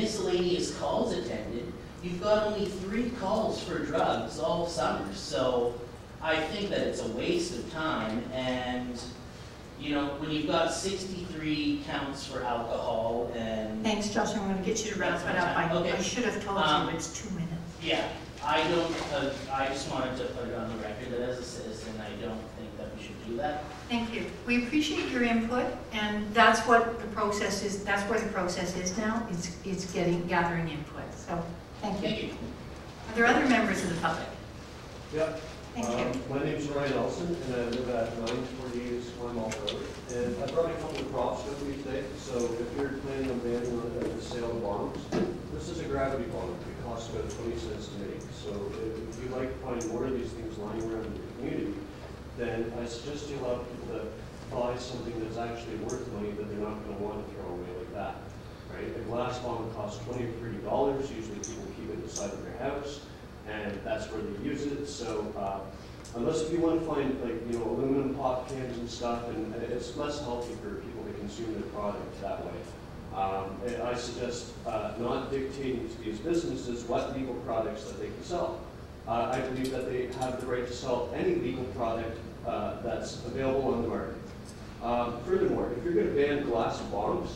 miscellaneous calls attended, you've got only three calls for drugs all summer. So I think that it's a waste of time and, you know, when you've got sixty-three counts for alcohol and, Thanks, Josh, I'm gonna get you to wrap it up. I, Okay. I should have told Um, you it's two minutes. yeah, I don't, uh, I just wanted to put it on the record that as a citizen, I don't think that we should do that. Thank you. We appreciate your input, and that's what the process is, that's where the process is now, it's, it's getting, gathering input, so, thank you. Thank you. Are there other members of the public? Yeah. Thank you. Um, My name's Ryan Elson, and I live at nine forty Esquimalt Road. And I brought a couple of props with me today, so if you're planning on banning on the sale of bongs, this is a gravity bong. It costs about twenty cents to make. So if you like to find more of these things lying around in your community, then I suggest you allow people to buy something that's actually worth money that they're not gonna want to throw away like that. Right? A glass bong costs twenty or thirty dollars. Usually people keep it inside of their house and that's where they use it. So uh, unless if you want to find like, you know, aluminum pop cans and stuff, and and it's less healthy for people to consume their product that way. Um, and I suggest uh, not dictating to these businesses what legal products that they can sell. Uh, I believe that they have the right to sell any legal product uh, that's available on the market. Um, Furthermore, if you're going to ban glass bongs,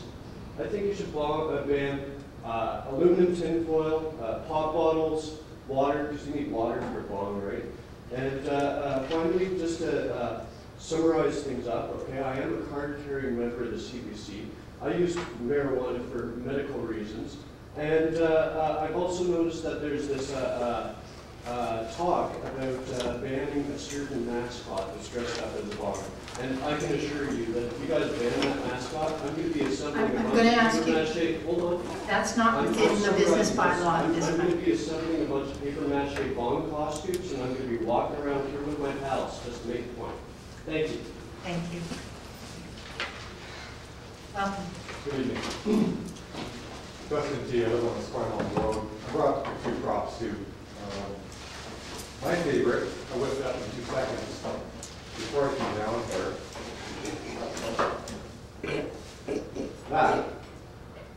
I think you should uh, ban uh, aluminum tinfoil, uh, pop bottles, water, because you need water for a bong, right? And finally, just uh, summarize things up, okay, I am a card-carrying member of the CBC. I use marijuana for medical reasons. And uh, uh, I've also noticed that there's this uh, uh, uh, talk about uh, banning a certain mascot that's dressed up as a bar. And I can assure you that if you guys ban that mascot, I'm going to be assembling I'm- a I'm bunch gonna of ask paper you- mache- Hold on. That's not I'm within the business bylaw I'm- I'm going to be assembling a bunch of paper mache bong costumes, and I'm going to be walking around here with my pals, just to make the point. Thank you. Thank you. Welcome. Good evening. Dustin T, I live on Esquimalt Road. I brought two props too. Um, My favorite, I whipped it up in two seconds before I came down here. That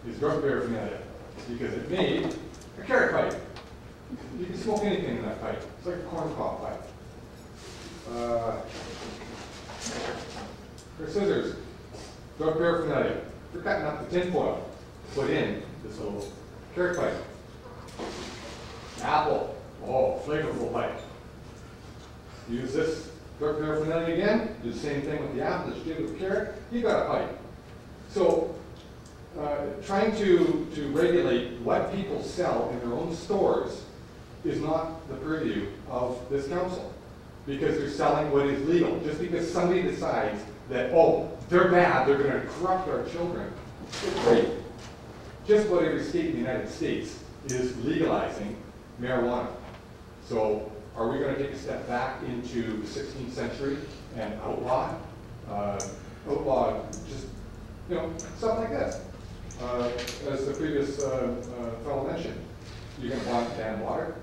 is drug paraphernalia, because it made a carrot pipe. You can smoke anything in that pipe. It's like a corn cob pipe. Uh, Or scissors, drug paraphernalia. We're cutting up the tinfoil, put in this little carrot pipe. Apple, oh, flavorful pipe. Use this drug paraphernalia again, do the same thing with the apple, just do it with the carrot, you got a pipe. So, uh, trying to, to regulate what people sell in their own stores is not the purview of this council. Because they're selling what is legal. Just because somebody decides that, oh, they're bad, they're gonna corrupt our children. Great. Just about every state in the United States is legalizing marijuana. So are we gonna take a step back into the sixteenth century and outlaw, uh, outlaw just, you know, stuff like this? Uh, as the previous, uh, uh, fellow mentioned, you're gonna want to ban water?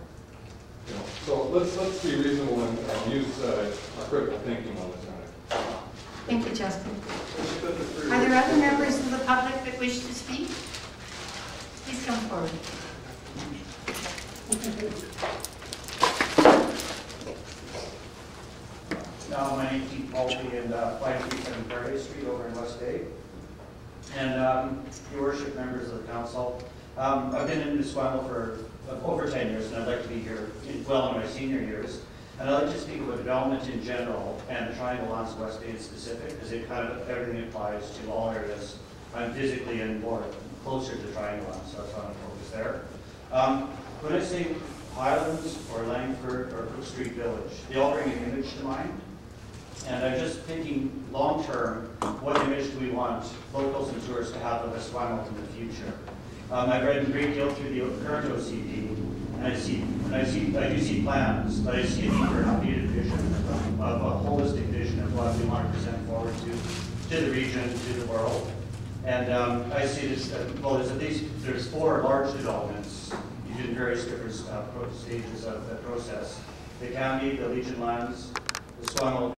You know, so let's, let's be reasonable and, and use, uh, our critical thinking on this matter. Thank you, Justin. Are there other members of the public that wish to speak? Please come forward. No, my name's Keith Mulvey, and uh, 537 Prairie Street over in West Bay. And um, your worship, members of the council, um, I've been in Esquimalt for uh, over 10 years, and I'd like to be here in- well in my senior years. And I'd like to speak about development in general and the Triangle Lands of West Bay in specific, because it kind of, everything applies to all areas. I'm physically and more closer to Triangle Lands, so that's why I'm focused there. Um, When I say Highlands or Langford or Cook Street Village, they all bring an image to mind. And I'm just thinking, long-term, what image do we want locals and tourists to have of Esquimalt in the future? Um, I've read a great deal through the current OCP, and I see, and I see, I do see plans, but I see a deeper, updated vision of a holistic vision of what we want to present forward to, to the region, to the world. And um, I see this, uh, well, there's at least, there's four large developments, did various different uh, stages of the process. The county, the Legion lands, the Esquimalt